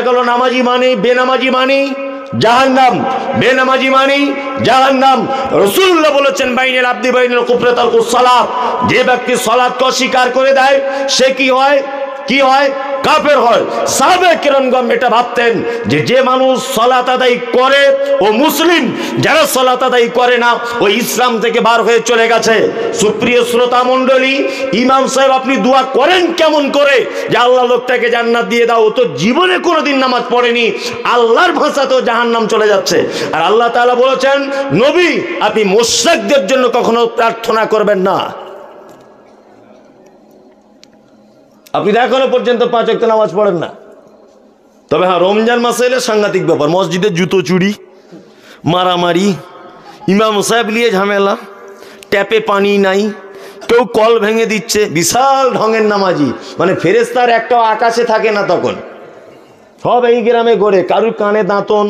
গেল নামাজি মানে বেনামাজি মানে জাহান্নাম, বেনামাজি মানে জাহান্নাম। রসুল্লাহ বলেছেন, বাইনের আব্দি বাইনের কুপ্রেতার তার সালাত। যে ব্যক্তি সালাতকে অস্বীকার করে দেয়, সে কি হয়? কি হয়? কাফের হয়। সাহাবে কিরণগম এটা ভাবতেন যে যে মানুষ সলাত আদায় করে, ও মুসলিম, যারা সলাত আদায় করে না, ও ইসলাম থেকে বার হয়ে চলে গেছে। সুপ্রিয় শ্রোতা মণ্ডলী, ইমাম সাহেব, আপনি দোয়া করেন কেমন করে? যে আল্লাহ লোকটাকে জান্নাত দিয়ে দাও তো জীবনে কোনোদিন নামাজ পড়েনি, আল্লাহর ভাষা ভাষাতেও জাহান্নাম চলে যাচ্ছে। আর আল্লাহ তাআলা বলেছেন, নবী, আপনি মোশাকদের জন্য কখনো প্রার্থনা করবেন না। আপনি তো এখনও পর্যন্ত পাঁচ ওয়াক্ত নামাজ পড়েন না। তবে হ্যাঁ রমজান মাসে এলে সাংঘাতিক ব্যাপার। মসজিদের জুতো চুরি, মারামারি, ইমাম সাহেব নিয়ে ঝামেলা, ট্যাপে পানি নাই, কেউ কল ভেঙে দিচ্ছে, বিশাল ঢঙের নামাজি। মানে ফেরেস্তার একটা আকাশে থাকে না তখন। সব এই গ্রামে গড়ে কারুর কানে দাঁতন।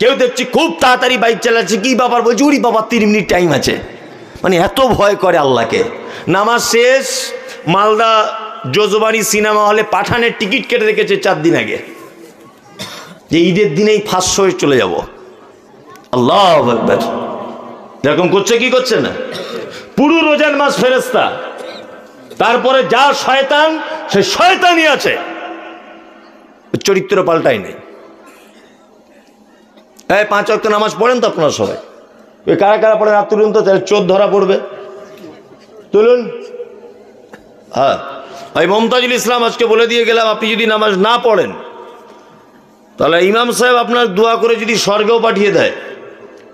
কেউ দেখছি খুব তাড়াতাড়ি বাইক চালাচ্ছে, কি বাবার বলছি? উড়ি বাবার তিন মিনিট টাইম আছে। মানে এত ভয় করে আল্লাহকে। নামাজ শেষ, মালদা জোজবানি সিনেমা হলে পাঠানের টিকিট কেটে রেখেছে চার দিন আগে। যে ঈদের দিনেই ফার্স্ট হয়ে চলে যাব। আল্লাহ একবার এরকম করছে কি করছে না? পুরো রোজান মাস ফেরেস্তা তারপরে যা শয়তান, সে শয়তানই আছে। চরিত্র পাল্টাই নেই। এই, পাঁচ অক্ট নামাজ পড়েন তো আপনারা সবাই। ওই কারা কারা পড়েন? হাত তুলুন তো তাহলে চোর ধরা পড়বে। তুলুন। হ্যাঁ। ভাই, মমতাজুল ইসলাম আজকে বলে দিয়ে গেলাম, আপনি যদি নামাজ না পড়েন, তাহলে ইমাম সাহেব আপনার দোয়া করে যদি স্বর্গেও পাঠিয়ে দেয়,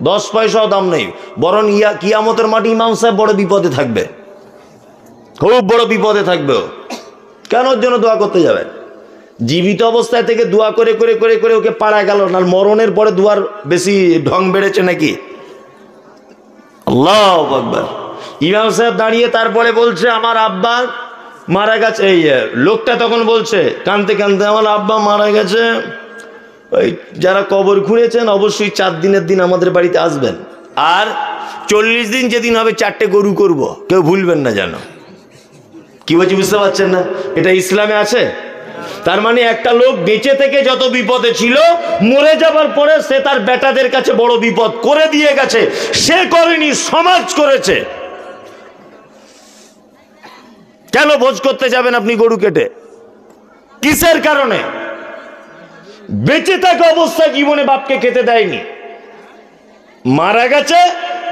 দশ পয়সাও দাম নেই, বরং ইয়া, কিয়ামতের মাটি ইমাম সাহেব বড় বিপদে থাকবে, খুব বড় বিপদে থাকবে। কেন ওর জন্য দোয়া করতে যাবেন? জীবিত অবস্থায় থেকে দোয়া করে করে করে করে ওকে পাড়া গেল না মরণের পরে দুয়ার বেশি ঢং বেড়েছে নাকি? আল্লাহ আকবার। ইমাম সাহেব দাঁড়িয়ে তারপরে বলছে, আমার আব্বা মারা গেছে, এই লোকটা তখন বলছে, কানতে কানতে, আমার আব্বা মারা গেছে। ওই, যারা কবর খুঁড়েছেন অবশ্যই চার দিনের দিন আমাদের বাড়িতে আসবেন। আর চল্লিশ দিন যেদিন হবে, চারটে গরু করব। কেউ ভুলবেন না যেন। কি বলছি, বুঝতে পারছেন না? এটা ইসলামে আছে? তার মানে একটা লোক বেঁচে থেকে যত বিপদে ছিল, মরে যাবার পরে সে তার বেটাদের কাছে বড় বিপদ করে দিয়ে গেছে। সে করেনি, সমাজ করেছে। কেন ভোজ করতে যাবেন আপনি গরু কেটে? কিসের কারণে? বেঁচে থাকা অবস্থায় জীবনে বাপকে খেতে দেয়নি। মারা গেছে,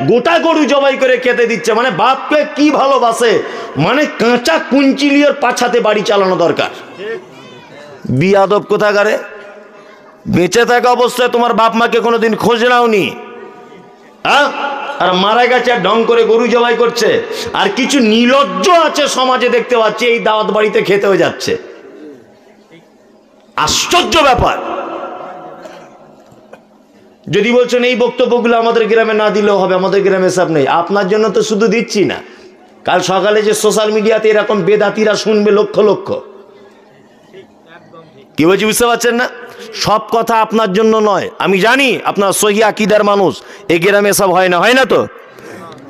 গোটা গরু জবাই করে খেতে দিচ্ছে। মানে বাপকে কি ভালোবাসে? মানে কাঁচা কুঞ্চিলিয়র পাছাতে বাড়ি চালানো দরকার। বিয়াদব কোথাকারে? বেঁচে থাকা অবস্থায় তোমার বাপ মাকে কোনোদিন খোঁজ নাওনি? হ্যাঁ আর মারা গেছে, আর ঢং করে গরু জবাই করছে। আর কিছু নিলজ্জ আছে সমাজে দেখতে পাচ্ছি, এই দাওয়াত বাড়িতে খেতেও যাচ্ছে। আশ্চর্য ব্যাপার। যদি বলছেন, এই বক্তব্যগুলো আমাদের গ্রামে না দিলেও হবে, আমাদের গ্রামে সব নেই। আপনার জন্য তো শুধু দিচ্ছি না। কাল সকালে যে সোশ্যাল মিডিয়াতে এরকম বেদাতিরা শুনবে লক্ষ লক্ষ। কি বলছি বুঝতে পারছেন না? সব কথা আপনার জন্য নয়। আমি জানি আপনার সহি আকিদার মানুষ। এ গ্রামে সব হয় না। হয় না তো?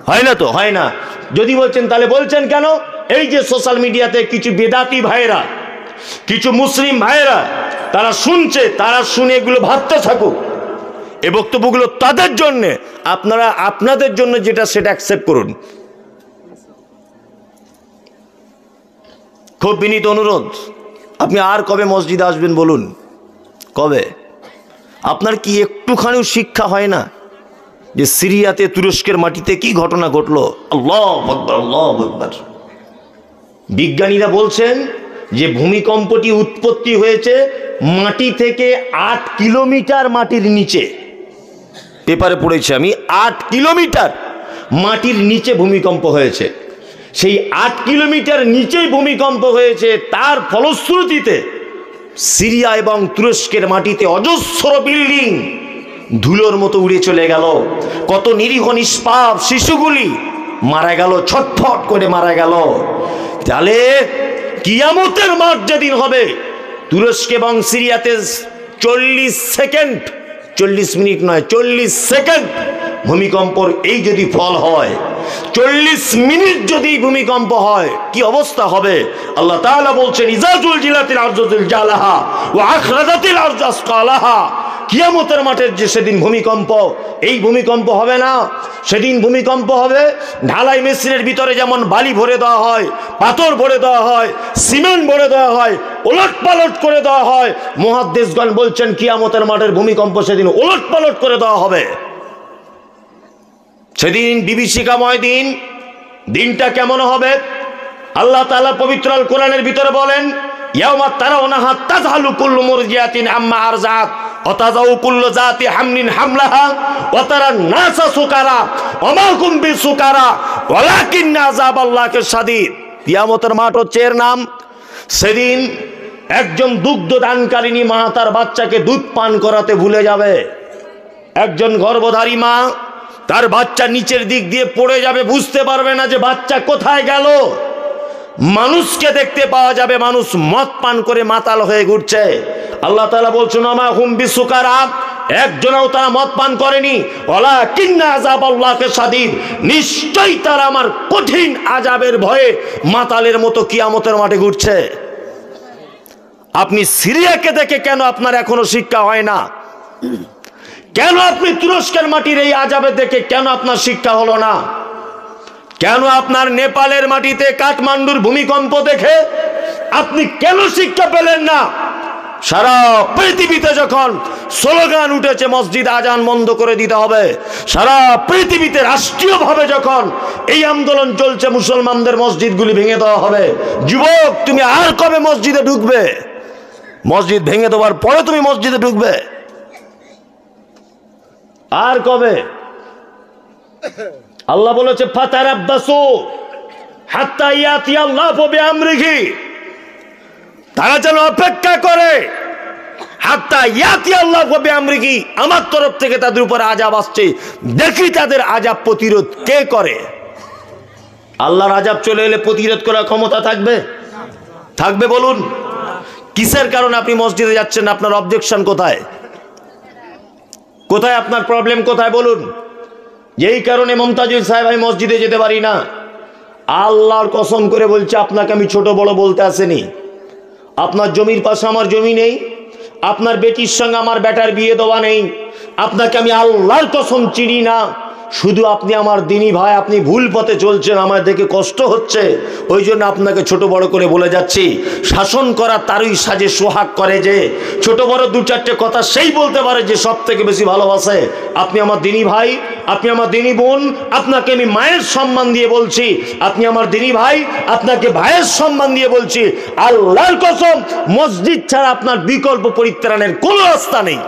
হয় না তো? হয় না। যদি বলছেন, তাহলে বলছেন কেন? এই যে সোশ্যাল মিডিয়াতে কিছু বেদাতি ভাইয়েরা, কিছু মুসলিম ভাইয়েরা, তারা শুনছে, তারা শুনে এগুলো ভাবতে থাকুক। এ বক্তব্যগুলো তাদের জন্যে। আপনারা, আপনাদের জন্য যেটা, সেটা অ্যাকসেপ্ট করুন। খুব বিনীত অনুরোধ। আপনি আর কবে মসজিদে আসবেন বলুন? কবে? আপনার কি একটুখানিও শিক্ষা হয় না যে সিরিয়াতে, তুরস্কের মাটিতে কি ঘটনা ঘটলো? আল্লাহ বিজ্ঞানীরা বলছেন যে ভূমিকম্পটি উৎপত্তি হয়েছে মাটি থেকে আট কিলোমিটার মাটির নিচে। পেপারে পড়েছি আমি, আট কিলোমিটার মাটির নিচে ভূমিকম্প হয়েছে। সেই আট কিলোমিটার নিচেই ভূমিকম্প হয়েছে, তার ফলশ্রুতিতে সিরিয়া এবং তুরস্কের মাটিতে অজস্র বিল্ডিং ধুলোর মতো উড়ে চলে গেল। কত নিরীহ নিষ্পাপ শিশুগুলি মারা গেল, ছটফট করে মারা গেল। তাহলে কিয়ামতের মাঠ যেদিন হবে, তুরস্ক এবং সিরিয়াতে চল্লিশ সেকেন্ড, চল্লিশ মিনিট নয়, চল্লিশ সেকেন্ড ভূমিকম্পর এই যদি ফল হয়, চল্লিশ মিনিট যদি ভূমিকম্প হয়, কি অবস্থা হবে? আল্লাহ তাআলা বলছেন ইজাজুল জিলাতিল আরজুল জালাহা ও আখরাজাতিল আরজাস কালাহা কিয়ামতের মাঠের যে সেদিন ভূমিকম্প, এই ভূমিকম্প হবে না। সেদিন ভূমিকম্প হবে, ঢালাই মেশিনের ভিতরে যেমন বালি ভরে দেওয়া হয়, পাথর ভরে দেওয়া হয়, সিমেন্ট ভরে দেওয়া হয় ওলট পালট করে দেওয়া হয় মহাদ্দেশগণ বলছেন, কিয়ামতের মাঠের ভূমিকম্প সেদিন ওলট পালট করে দেওয়া হবে। সেদিন বিভীষিকাময় দিন, দিনটা কেমন হবে? আল্লাহ তালা পবিত্র আল কোরআনের ভিতরে বলেন মুরজিয়াতিন আম্মা জাতি হামলাহা, ওয়া তারান নাসা সুকারা, ওয়া মা হুম বিসুকারা, ওয়ালাকিন্না আযাবাল্লাহি শাদীদ। কিয়ামতের মাঠ হচ্ছে এর নাম। সেদিন একজন দুগ্ধ দানকারিনী মা তার বাচ্চাকে দুধ পান করাতে ভুলে যাবে। একজন গর্ভধারী মা তার বাচ্চা নিচের দিক দিয়ে পড়ে যাবে, বুঝতে পারবে না যে বাচ্চা কোথায় গেল। মানুষকে দেখতে পাওয়া যাবে, মানুষ মদ পান করে মাতাল হয়ে ঘুরছে। আল্লাহ তালা বলছেন আমা হুম বিসুকারা। একজনও তারা মদ পান করেনি। ওলা কিন্না আজাব নিশ্চয়ই তারা আমার কঠিন আজাবের ভয়ে মাতালের মতো কিয়ামতের মাঠে ঘুরছে। আপনি সিরিয়াকে দেখে কেন আপনার এখনও শিক্ষা হয় না? কেন আপনি তুরস্কের মাটির এই আজাবে দেখে কেন আপনার শিক্ষা হলো না? কেন আপনার নেপালের মাটিতে কাঠমান্ডুর ভূমিকম্প দেখে আপনি কেন শিক্ষা পেলেন না? সারা পৃথিবীতে যখন স্লোগান উঠেছে, মসজিদ আজান বন্ধ করে দিতে হবে, সারা পৃথিবীতে রাষ্ট্রীয়ভাবে যখন এই আন্দোলন চলছে, মুসলমানদের মসজিদগুলি ভেঙে দেওয়া হবে। যুবক, তুমি আর কবে মসজিদে ঢুকবে? মসজিদ ভেঙে দেওয়ার পরে তুমি মসজিদে ঢুকবে। আর কবে? আল্লাহ বলেছে ফাতার আব্বাসু আমরিঘি তারা অপেক্ষা করে, হাত্তা আমার তরফ থেকে তাদের উপর আজাব আসছে। দেখি তাদের আজাব প্রতিরোধ কে করে? আল্লাহর আজাব চলে এলে প্রতিরোধ করার ক্ষমতা থাকবে? থাকবে বলুন। কিসের কারণে আপনি মসজিদে যাচ্ছেন? আপনার অবজেকশন কোথায়? কোথায় আপনার প্রবলেম কোথায় বলুন? যেই কারণে মমতাজুল সাহেব আমি মসজিদে যেতে পারি না। আল্লাহর কসম করে বলছে, আপনাকে আমি ছোট বড় বলতে আসেনি। আপনার জমির পাশে আমার জমি নেই, আপনার বেটির সঙ্গে আমার বেটার বিয়ে দেওয়া নেই, আপনাকে আমি আল্লাহর কসম চিনি না। শুধু আপনি আমার দিনী ভাই, আপনি ভুল পথে চলছেন, আমার দেখে কষ্ট হচ্ছে। ওই জন্য আপনাকে ছোট বড় করে বলে যাচ্ছি, শাসন করা তারই সাজে সোহাগ করে যে, ছোট বড় দু চারটে কথা সেই বলতে পারে যে সব থেকে বেশি ভালোবাসে। আপনি আমার দিনী ভাই, আপনি আমার দিনী বোন, আপনাকে আমি মায়ের সম্মান দিয়ে বলছি। আপনি আমার দিনী ভাই, আপনাকে ভাইয়ের সম্মান দিয়ে বলছি। আল্লাহর কসম, মসজিদ ছাড়া আপনার বিকল্প পরিত্রাণের কোনো রাস্তা নেই।